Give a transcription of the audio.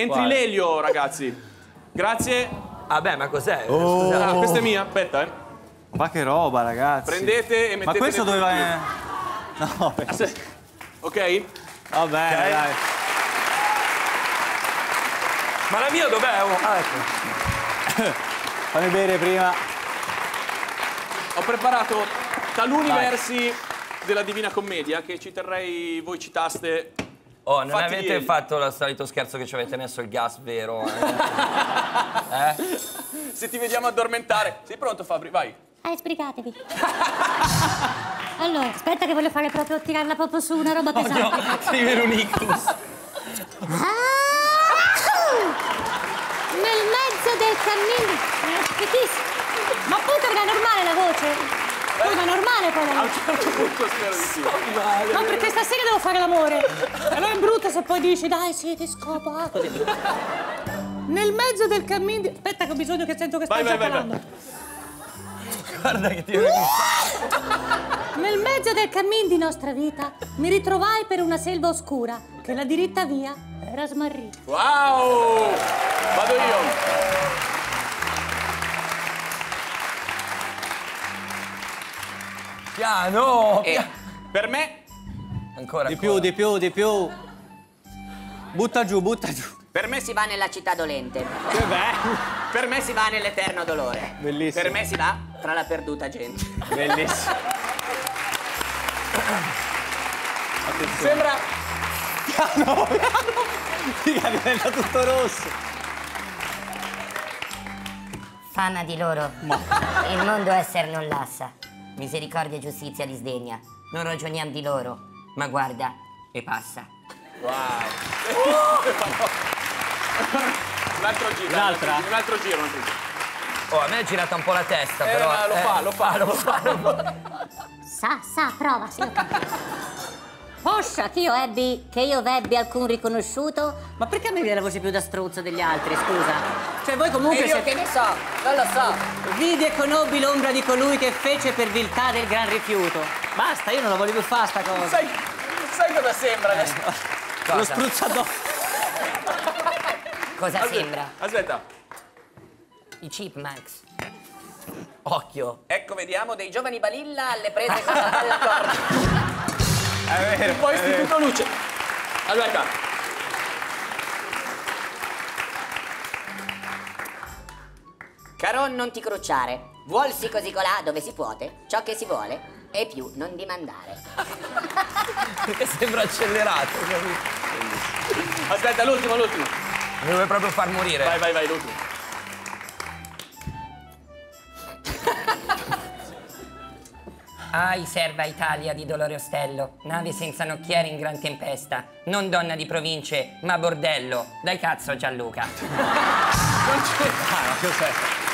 entri Quale? l'elio, ragazzi. Grazie. Vabbè, ma cos'è? Oh. Ah, questa è mia, aspetta, eh. Ma che roba, ragazzi. Prendete e mettete Ma questo doveva... il No, beh, più. Ok? va bene, dai. Ma la mia dov'è? Oh, ah, ecco. Fammi bere prima. Ho preparato taluni Vai. versi della Divina Commedia che ci terrei voi citaste. Oh, non Fatti avete ieri. fatto il solito scherzo che ci avete messo il gas vero? Eh? Eh? Se ti vediamo addormentare. Sei pronto, Fabri? Vai. Eh, sbrigatevi. allora, aspetta che voglio fare proprio, tirarla proprio su, una roba pesante. No, sei Veronicus. Nel mezzo del cammino. Eh. Ma appunto la voce. Poi ma normale poi A un certo punto spero di sì. No, perché stasera devo fare l'amore. Allora è brutto se poi dici, dai, sì, ti scopo. ah, così. Nel mezzo del cammino. Aspetta, che ho bisogno che sento che sto Vai, vai, vai. Guarda che ti Nel mezzo del cammin di nostra vita mi ritrovai per una selva oscura che la diritta via era smarrita. Wow! Piano! E pia- per me, Ancora, Di ancora. più, di più, di più. Butta giù, butta giù. per me Si va nella città dolente. Che bello. Per me si va nell'eterno dolore. Bellissimo. Per me si va tra la perduta gente. Bellissimo. sembra Figa, diventa tutto rosso. Fama di loro. Il mondo esser non lassa. Misericordia e giustizia li sdegna. Non ragioniamo di loro, ma guarda e passa. un altro giro. Un'altra? Un altro giro, un altro giro. Oh, a me è girata un po' la testa, Eh, però. lo fa, lo fa, lo fa, lo fa. Sa, sa, prova, capito. Poscia che io ebbi, che io vebbi alcun riconosciuto. Ma perché a me viene la voce più da struzzo degli altri, scusa? Cioè voi comunque E io siete- che ne so, non lo so. Vidi e conobbi l'ombra di colui che fece per viltà del gran rifiuto. Basta, io non la voglio più fare sta cosa. Sai, sai cosa sembra adesso? Lo Cosa? spruzzato. Cosa sembra? Aspetta. I chipmunks. Occhio. Ecco, vediamo dei giovani balilla alle prese con la palla corta. È vero. E poi istituto luce. Aspetta. Caron non ti crucciare. Vuolsi così colà dove si puote, ciò che si vuole, e più non dimandare. Perché sembra accelerato. Aspetta, l'ultimo, l'ultimo. Mi vuoi proprio far morire. Vai, vai, vai, l'ultimo. Ai serva Italia di Dolore Ostello, nave senza nocchiere in gran tempesta, non donna di province, ma bordello. Dai cazzo Gianluca. Ah, ma cos'è?